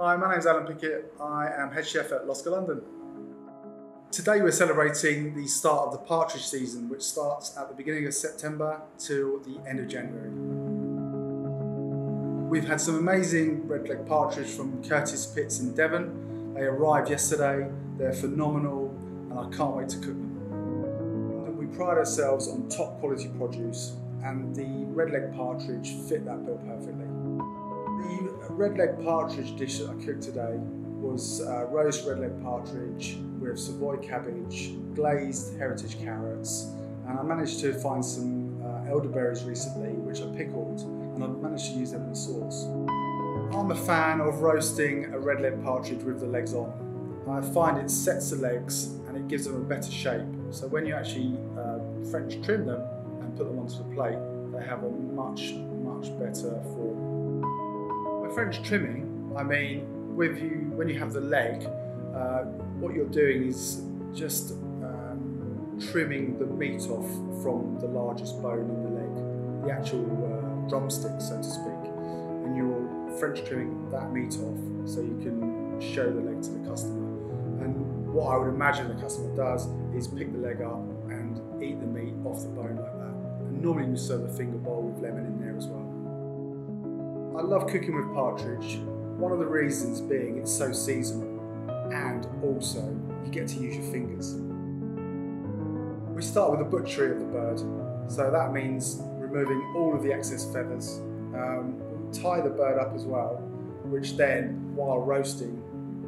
Hi, my name is Allan Pickett. I am head chef at L'Oscar London. Today we're celebrating the start of the partridge season, which starts at the beginning of September till the end of January. We've had some amazing red-leg partridge from Curtis Pitts in Devon. They arrived yesterday, they're phenomenal, and I can't wait to cook them. We pride ourselves on top quality produce, and the red-leg partridge fit that bill perfectly. Red leg partridge dish that I cooked today was uh, roast red leg partridge with Savoy cabbage, glazed heritage carrots, and I managed to find some uh, elderberries recently, which I pickled, and I managed to use them in the sauce. I'm a fan of roasting a red leg partridge with the legs on. I find it sets the legs and it gives them a better shape. So when you actually uh, French trim them and put them onto the plate, they have a much, much better form. French trimming, I mean, with you when you have the leg, uh, what you're doing is just um, trimming the meat off from the largest bone in the leg, the actual uh, drumstick, so to speak, and you're French trimming that meat off so you can show the leg to the customer. And what I would imagine the customer does is pick the leg up and eat the meat off the bone like that. And normally you serve a finger bowl with lemon in. I love cooking with partridge. One of the reasons being it's so seasonal and also you get to use your fingers. We start with the butchery of the bird, so that means removing all of the excess feathers. Um, tie the bird up as well, which then, while roasting,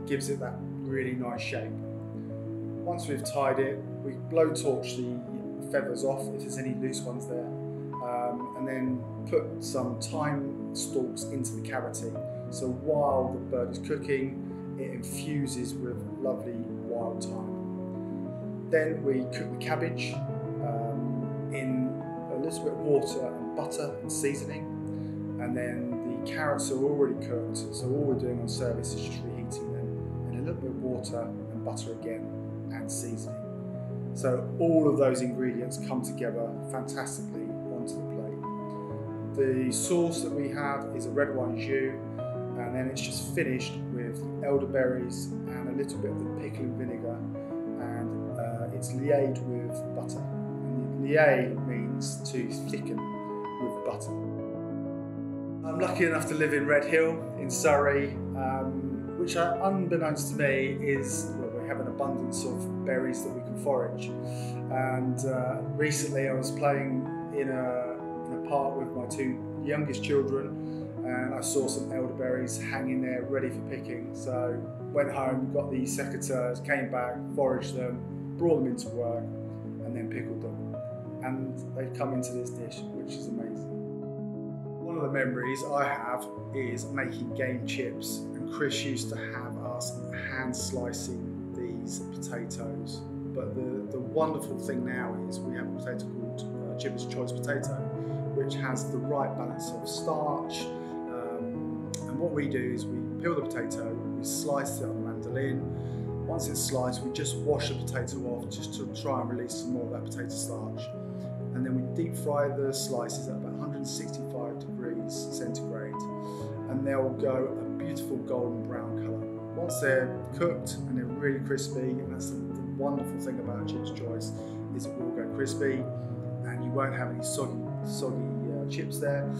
gives it that really nice shape. Once we've tied it, we blowtorch the feathers off if there's any loose ones there um, and then put some thyme stalks into the cavity. So while the bird is cooking, it infuses with lovely wild thyme. Then we cook the cabbage um, in a little bit of water and butter and seasoning. And then the carrots are already cooked, so all we're doing on service is just reheating them in a little bit of water and butter again and seasoning. So all of those ingredients come together fantastically. The sauce that we have is a red wine jus, and then it's just finished with elderberries and a little bit of the pickling vinegar, and uh, it's liaised with butter. And means to thicken with butter. I'm lucky enough to live in Redhill in Surrey, um, which uh, unbeknownst to me is well, we have an abundance of berries that we can forage. And uh, recently I was playing in a, a park with my two youngest children and I saw some elderberries hanging there ready for picking. So went home, got the secateurs, came back, foraged them, brought them into work and then pickled them. And they've come into this dish, which is amazing. One of the memories I have is making game chips and Chris used to have us hand slicing these potatoes. But the, the wonderful thing now is we have a potato called Jim's Choice potato, which has the right balance of starch. Um, and what we do is we peel the potato, we slice it on the mandolin. Once it's sliced, we just wash the potato off just to try and release some more of that potato starch. And then we deep fry the slices at about 165 degrees centigrade. And they'll go a beautiful golden brown colour. Once they're cooked and they're really crispy, and that's the, wonderful thing about Chip's Choice, is it will go crispy won't have any soggy, soggy uh, chips there.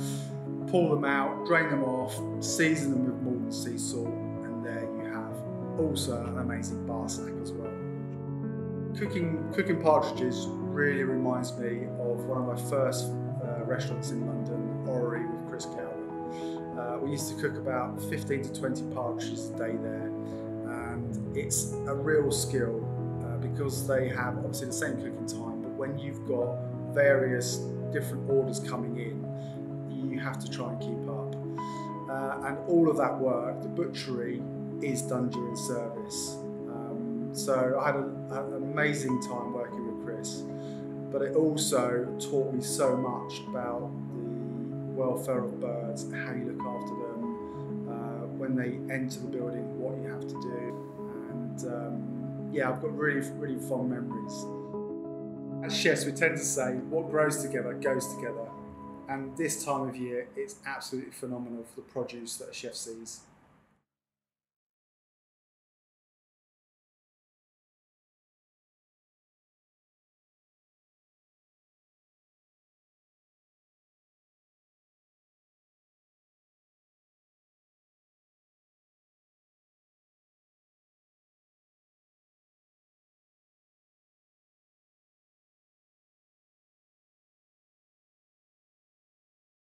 Pull them out, drain them off, season them with Maldon sea salt, and there you have also an amazing bar snack as well. Cooking, cooking partridges really reminds me of one of my first uh, restaurants in London, Orrery with Chris Galvin. Uh, we used to cook about 15 to 20 partridges a day there, and it's a real skill uh, because they have obviously the same cooking time, but when you've got various different orders coming in, you have to try and keep up. Uh, and all of that work, the butchery, is done during service. Um, so I had a, an amazing time working with Chris, but it also taught me so much about the welfare of birds, how you look after them, uh, when they enter the building, what you have to do. And um, yeah, I've got really, really fond memories. As chefs, we tend to say what grows together goes together. And this time of year, it's absolutely phenomenal for the produce that a chef sees.